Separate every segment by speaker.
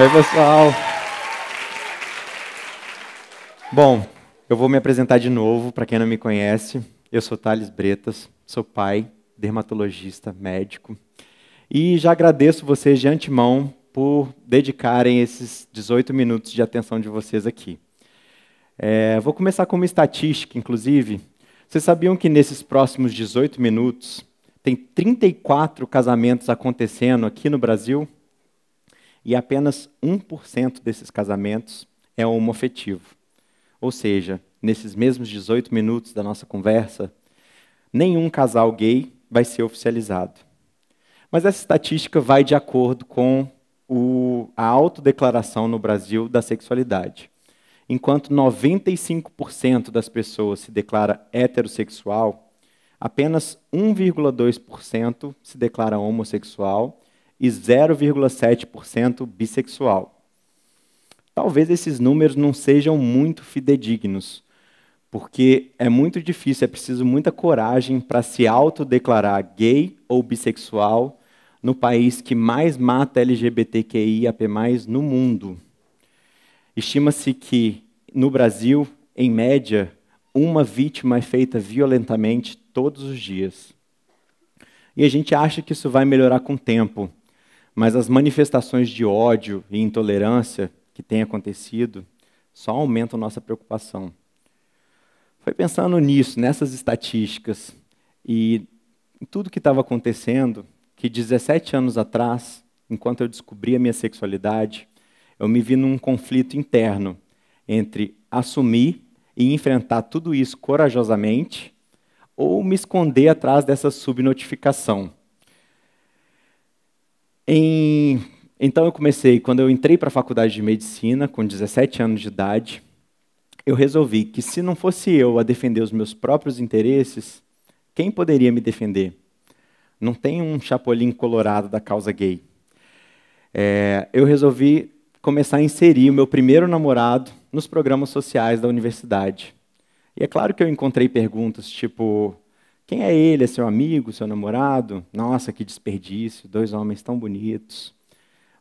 Speaker 1: Oi, pessoal. Bom, eu vou me apresentar de novo para quem não me conhece. Eu sou Thales Bretas, sou pai, dermatologista, médico. E já agradeço vocês de antemão por dedicarem esses 18 minutos de atenção de vocês aqui. É, vou começar com uma estatística, inclusive. Vocês sabiam que nesses próximos 18 minutos tem 34 casamentos acontecendo aqui no Brasil? E apenas 1% desses casamentos é homoafetivo. Ou seja, nesses mesmos 18 minutos da nossa conversa, nenhum casal gay vai ser oficializado. Mas essa estatística vai de acordo com o, a autodeclaração no Brasil da sexualidade. Enquanto 95% das pessoas se declara heterossexual, apenas 1,2% se declara homossexual e 0,7% bissexual. Talvez esses números não sejam muito fidedignos, porque é muito difícil, é preciso muita coragem para se autodeclarar gay ou bissexual no país que mais mata LGBTQIAP+, no mundo. Estima-se que, no Brasil, em média, uma vítima é feita violentamente todos os dias. E a gente acha que isso vai melhorar com o tempo, mas as manifestações de ódio e intolerância que têm acontecido só aumentam nossa preocupação. Foi pensando nisso, nessas estatísticas e em tudo que estava acontecendo, que 17 anos atrás, enquanto eu descobri a minha sexualidade, eu me vi num conflito interno entre assumir e enfrentar tudo isso corajosamente ou me esconder atrás dessa subnotificação. Em, então eu comecei, quando eu entrei para a faculdade de medicina, com 17 anos de idade, eu resolvi que se não fosse eu a defender os meus próprios interesses, quem poderia me defender? Não tem um chapolim colorado da causa gay. É, eu resolvi começar a inserir o meu primeiro namorado nos programas sociais da universidade. E é claro que eu encontrei perguntas tipo: quem é ele? É seu amigo, seu namorado? Nossa, que desperdício, dois homens tão bonitos.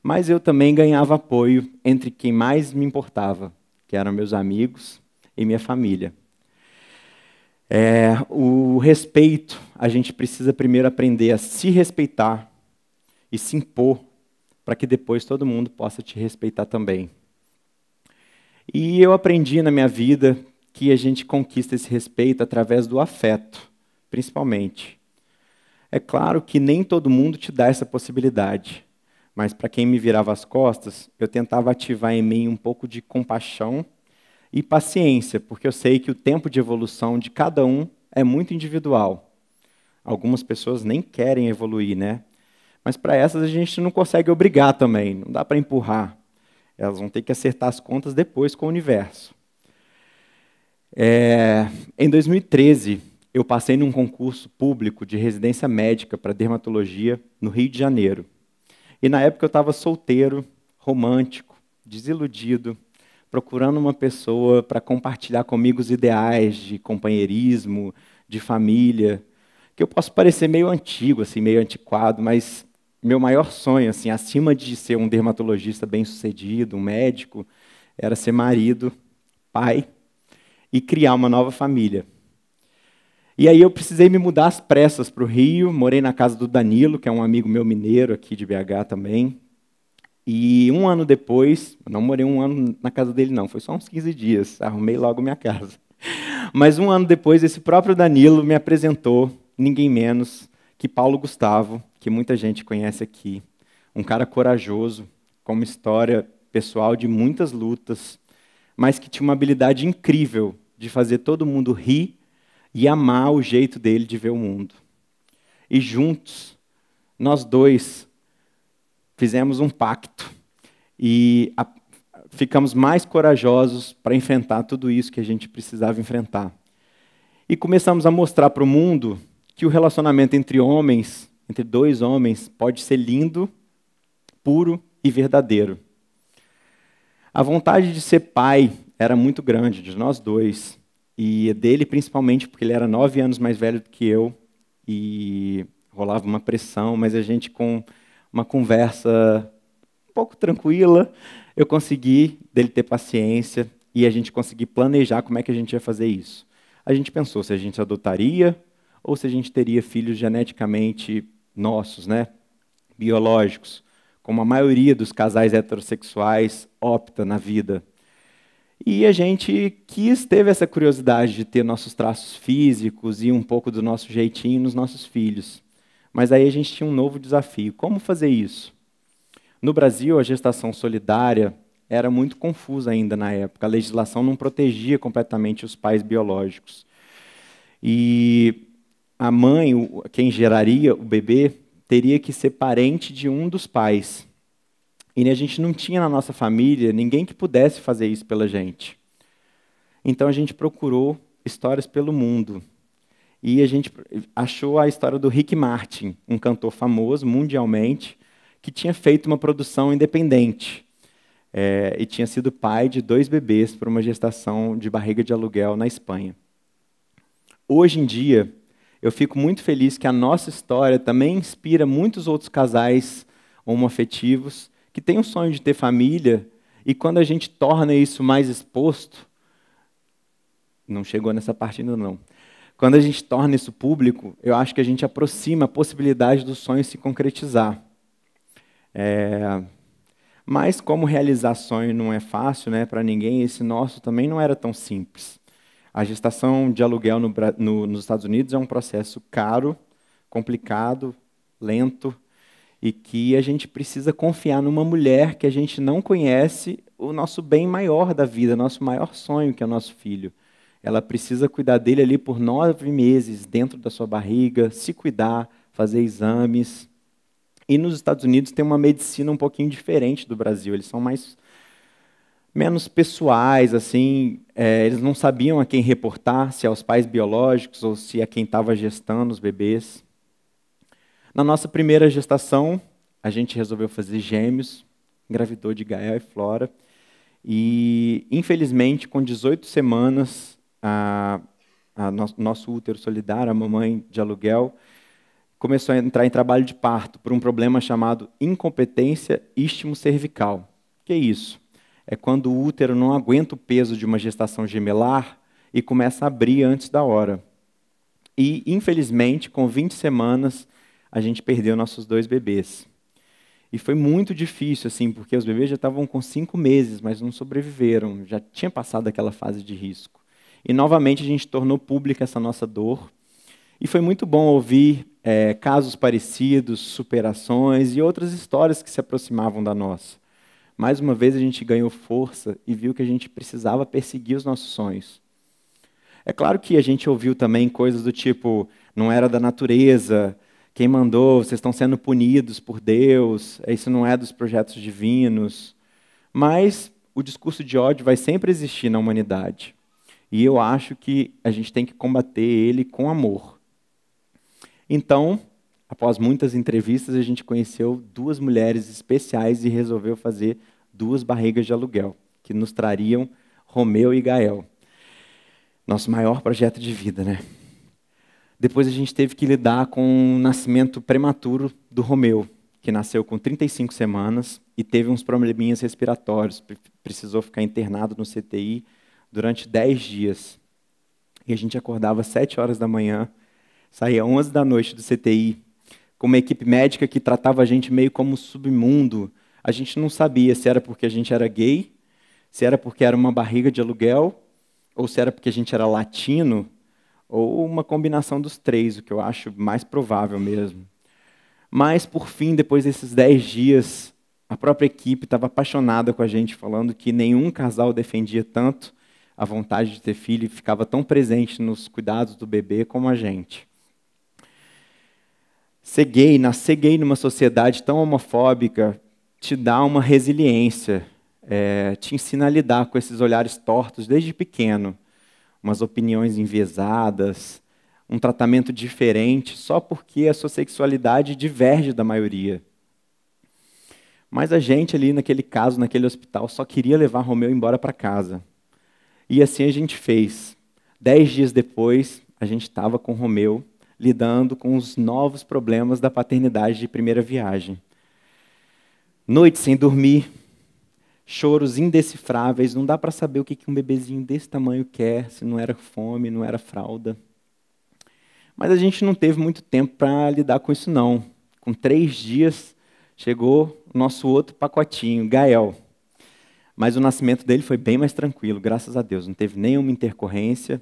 Speaker 1: Mas eu também ganhava apoio entre quem mais me importava, que eram meus amigos e minha família. É, o respeito, a gente precisa primeiro aprender a se respeitar e se impor, para que depois todo mundo possa te respeitar também. E eu aprendi na minha vida que a gente conquista esse respeito através do afeto principalmente. É claro que nem todo mundo te dá essa possibilidade, mas para quem me virava as costas, eu tentava ativar em mim um pouco de compaixão e paciência, porque eu sei que o tempo de evolução de cada um é muito individual. Algumas pessoas nem querem evoluir, né? Mas para essas a gente não consegue obrigar também, não dá para empurrar. Elas vão ter que acertar as contas depois com o universo. É, em 2013, eu passei num concurso público de residência médica para dermatologia no Rio de Janeiro. E na época eu estava solteiro, romântico, desiludido, procurando uma pessoa para compartilhar comigo os ideais de companheirismo, de família, que eu posso parecer meio antigo, assim, meio antiquado, mas meu maior sonho, assim, acima de ser um dermatologista bem-sucedido, um médico, era ser marido, pai e criar uma nova família. E aí eu precisei me mudar às pressas para o Rio, morei na casa do Danilo, que é um amigo meu mineiro aqui de BH também. E um ano depois, não morei um ano na casa dele não, foi só uns 15 dias, arrumei logo minha casa. Mas um ano depois, esse próprio Danilo me apresentou, ninguém menos que Paulo Gustavo, que muita gente conhece aqui. Um cara corajoso, com uma história pessoal de muitas lutas, mas que tinha uma habilidade incrível de fazer todo mundo rir e amar o jeito dele de ver o mundo. E juntos, nós dois fizemos um pacto e a, ficamos mais corajosos para enfrentar tudo isso que a gente precisava enfrentar. E começamos a mostrar para o mundo que o relacionamento entre homens, entre dois homens, pode ser lindo, puro e verdadeiro. A vontade de ser pai era muito grande de nós dois. E dele, principalmente, porque ele era nove anos mais velho do que eu e rolava uma pressão, mas a gente, com uma conversa pouco tranquila, eu consegui dele ter paciência e a gente conseguir planejar como é que a gente ia fazer isso. A gente pensou se a gente adotaria ou se a gente teria filhos geneticamente nossos, né, biológicos, como a maioria dos casais heterossexuais opta na vida. E a gente quis, teve essa curiosidade de ter nossos traços físicos e um pouco do nosso jeitinho nos nossos filhos. Mas aí a gente tinha um novo desafio. Como fazer isso? No Brasil, a gestação solidária era muito confusa ainda na época. A legislação não protegia completamente os pais biológicos. E a mãe, quem geraria o bebê, teria que ser parente de um dos pais. E a gente não tinha na nossa família ninguém que pudesse fazer isso pela gente. Então a gente procurou histórias pelo mundo. E a gente achou a história do Rick Martin, um cantor famoso mundialmente, que tinha feito uma produção independente. É, e tinha sido pai de dois bebês por uma gestação de barriga de aluguel na Espanha. Hoje em dia, eu fico muito feliz que a nossa história também inspira muitos outros casais homoafetivos que têm o sonho de ter família e quando a gente torna isso mais exposto, não chegou nessa parte ainda não. Quando a gente torna isso público, eu acho que a gente aproxima a possibilidade do sonho se concretizar. É... Mas como realizar sonho não é fácil, né, para ninguém, esse nosso também não era tão simples. A gestação de aluguel no, no, nos Estados Unidos é um processo caro, complicado, lento e que a gente precisa confiar numa mulher que a gente não conhece o nosso bem maior da vida, nosso maior sonho, que é o nosso filho. Ela precisa cuidar dele ali por nove meses dentro da sua barriga, se cuidar, fazer exames. E nos Estados Unidos tem uma medicina um pouquinho diferente do Brasil. Eles são mais menos pessoais, assim, é, eles não sabiam a quem reportar, se aos pais biológicos ou se a quem estava gestando os bebês. Na nossa primeira gestação, a gente resolveu fazer gêmeos, engravidou de Gael e Flora, e infelizmente, com 18 semanas, a, a no, nosso útero solidário, a mamãe de aluguel, começou a entrar em trabalho de parto por um problema chamado incompetência istmo-cervical. O que é isso? é quando o útero não aguenta o peso de uma gestação gemelar e começa a abrir antes da hora. E, infelizmente, com 20 semanas, a gente perdeu nossos dois bebês. E foi muito difícil, assim, porque os bebês já estavam com cinco meses, mas não sobreviveram, já tinha passado aquela fase de risco. E, novamente, a gente tornou pública essa nossa dor. E foi muito bom ouvir é, casos parecidos, superações e outras histórias que se aproximavam da nossa mais uma vez a gente ganhou força e viu que a gente precisava perseguir os nossos sonhos. É claro que a gente ouviu também coisas do tipo: não era da natureza, quem mandou, vocês estão sendo punidos por Deus, isso não é dos projetos divinos. Mas o discurso de ódio vai sempre existir na humanidade. E eu acho que a gente tem que combater ele com amor. Então, após muitas entrevistas, a gente conheceu duas mulheres especiais e resolveu fazer duas barrigas de aluguel, que nos trariam Romeu e Gael. Nosso maior projeto de vida, né? Depois a gente teve que lidar com o nascimento prematuro do Romeu, que nasceu com 35 semanas e teve uns probleminhas respiratórios, precisou ficar internado no CTI durante 10 dias. E a gente acordava às 7 horas da manhã, saía às 11 da noite do CTI, com uma equipe médica que tratava a gente meio como submundo. A gente não sabia se era porque a gente era gay, se era porque era uma barriga de aluguel, ou se era porque a gente era latino, ou uma combinação dos três, o que eu acho mais provável mesmo. Mas, por fim, depois desses dez dias, a própria equipe estava apaixonada com a gente, falando que nenhum casal defendia tanto a vontade de ter filho e ficava tão presente nos cuidados do bebê como a gente. Ser gay, nascer gay numa sociedade tão homofóbica, te dá uma resiliência, é, te ensina a lidar com esses olhares tortos desde pequeno, umas opiniões enviesadas, um tratamento diferente, só porque a sua sexualidade diverge da maioria. Mas a gente ali, naquele caso, naquele hospital, só queria levar Romeu embora para casa. E assim a gente fez. Dez dias depois, a gente estava com Romeu lidando com os novos problemas da paternidade de primeira viagem. Noite sem dormir, choros indecifráveis, não dá para saber o que um bebezinho desse tamanho quer, se não era fome, não era fralda. Mas a gente não teve muito tempo para lidar com isso, não. Com três dias, chegou o nosso outro pacotinho, Gael. Mas o nascimento dele foi bem mais tranquilo, graças a Deus. Não teve nenhuma intercorrência.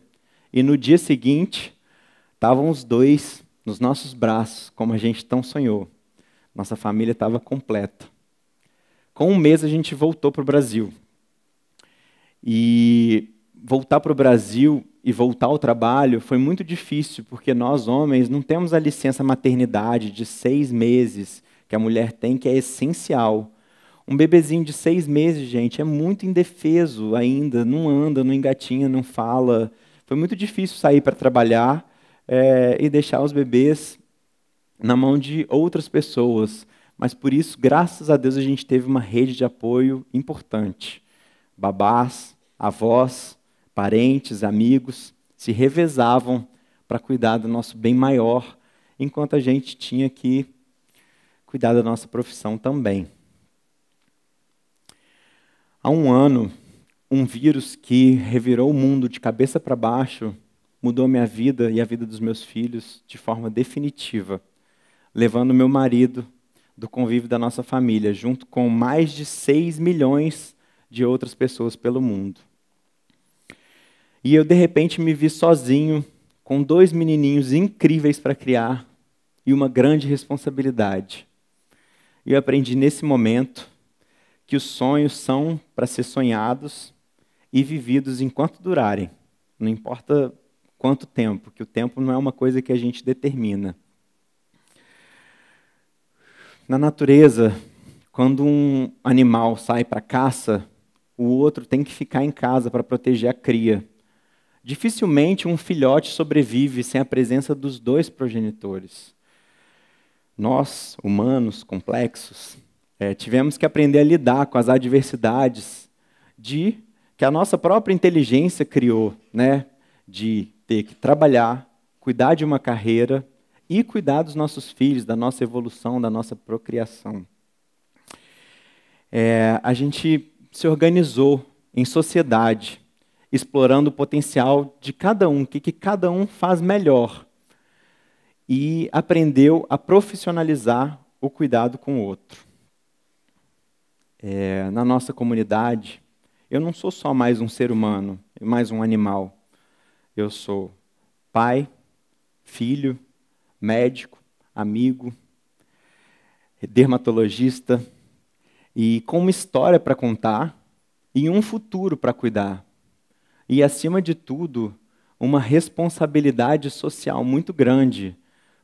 Speaker 1: E no dia seguinte, estavam os dois nos nossos braços, como a gente tão sonhou. Nossa família estava completa. Com um mês a gente voltou para o Brasil. E voltar para o Brasil e voltar ao trabalho foi muito difícil, porque nós, homens, não temos a licença maternidade de seis meses que a mulher tem, que é essencial. Um bebezinho de seis meses, gente, é muito indefeso ainda, não anda, não engatinha, não fala. Foi muito difícil sair para trabalhar é, e deixar os bebês na mão de outras pessoas mas por isso, graças a Deus, a gente teve uma rede de apoio importante. Babás, avós, parentes, amigos se revezavam para cuidar do nosso bem maior, enquanto a gente tinha que cuidar da nossa profissão também. Há um ano, um vírus que revirou o mundo de cabeça para baixo mudou minha vida e a vida dos meus filhos de forma definitiva, levando meu marido do convívio da nossa família, junto com mais de 6 milhões de outras pessoas pelo mundo. E eu, de repente, me vi sozinho, com dois menininhos incríveis para criar e uma grande responsabilidade. E eu aprendi nesse momento que os sonhos são para ser sonhados e vividos enquanto durarem. Não importa quanto tempo, que o tempo não é uma coisa que a gente determina. Na natureza, quando um animal sai para caça, o outro tem que ficar em casa para proteger a cria. Dificilmente um filhote sobrevive sem a presença dos dois progenitores. Nós, humanos complexos, é, tivemos que aprender a lidar com as adversidades de que a nossa própria inteligência criou, né? De ter que trabalhar, cuidar de uma carreira e cuidar dos nossos filhos, da nossa evolução, da nossa procriação. É, a gente se organizou em sociedade, explorando o potencial de cada um, o que, que cada um faz melhor, e aprendeu a profissionalizar o cuidado com o outro. É, na nossa comunidade, eu não sou só mais um ser humano, mais um animal. Eu sou pai, filho, médico, amigo, dermatologista, e com uma história para contar e um futuro para cuidar. E, acima de tudo, uma responsabilidade social muito grande,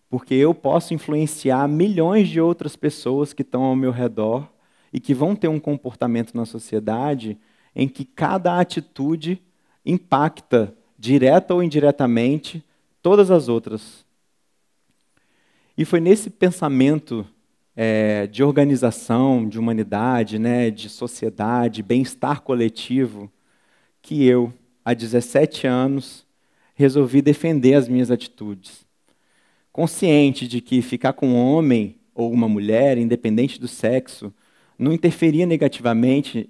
Speaker 1: porque eu posso influenciar milhões de outras pessoas que estão ao meu redor e que vão ter um comportamento na sociedade em que cada atitude impacta, direta ou indiretamente, todas as outras. E foi nesse pensamento é, de organização, de humanidade, né, de sociedade, bem-estar coletivo, que eu, há 17 anos, resolvi defender as minhas atitudes. Consciente de que ficar com um homem ou uma mulher, independente do sexo, não interferia negativamente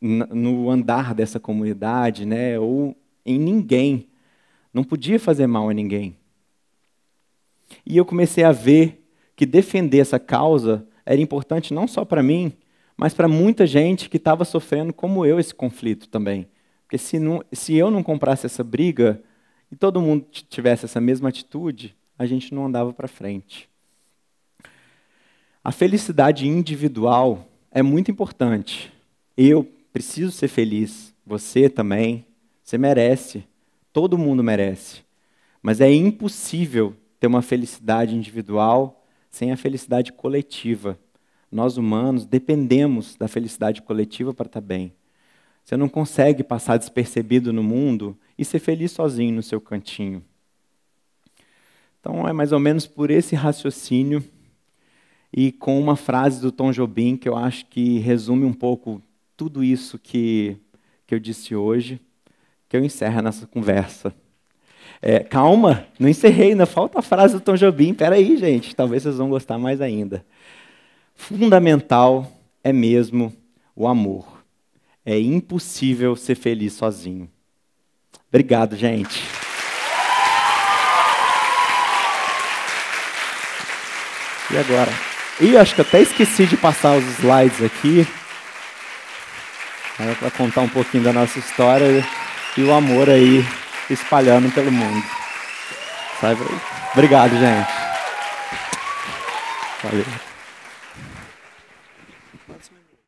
Speaker 1: no andar dessa comunidade, né, ou em ninguém. Não podia fazer mal a ninguém. E eu comecei a ver que defender essa causa era importante não só para mim, mas para muita gente que estava sofrendo, como eu, esse conflito também. Porque se, não, se eu não comprasse essa briga e todo mundo tivesse essa mesma atitude, a gente não andava para frente. A felicidade individual é muito importante. Eu preciso ser feliz, você também, você merece, todo mundo merece. Mas é impossível ter uma felicidade individual sem a felicidade coletiva. Nós humanos dependemos da felicidade coletiva para estar bem. Você não consegue passar despercebido no mundo e ser feliz sozinho no seu cantinho. Então é mais ou menos por esse raciocínio e com uma frase do Tom Jobim que eu acho que resume um pouco tudo isso que, que eu disse hoje, que eu encerro nessa conversa. É, calma, não encerrei, ainda falta a frase do Tom Jobim. Espera aí, gente, talvez vocês vão gostar mais ainda. Fundamental é mesmo o amor. É impossível ser feliz sozinho. Obrigado, gente. E agora? E acho que até esqueci de passar os slides aqui. Para contar um pouquinho da nossa história e o amor aí espalhando pelo mundo. Obrigado, gente. Valeu.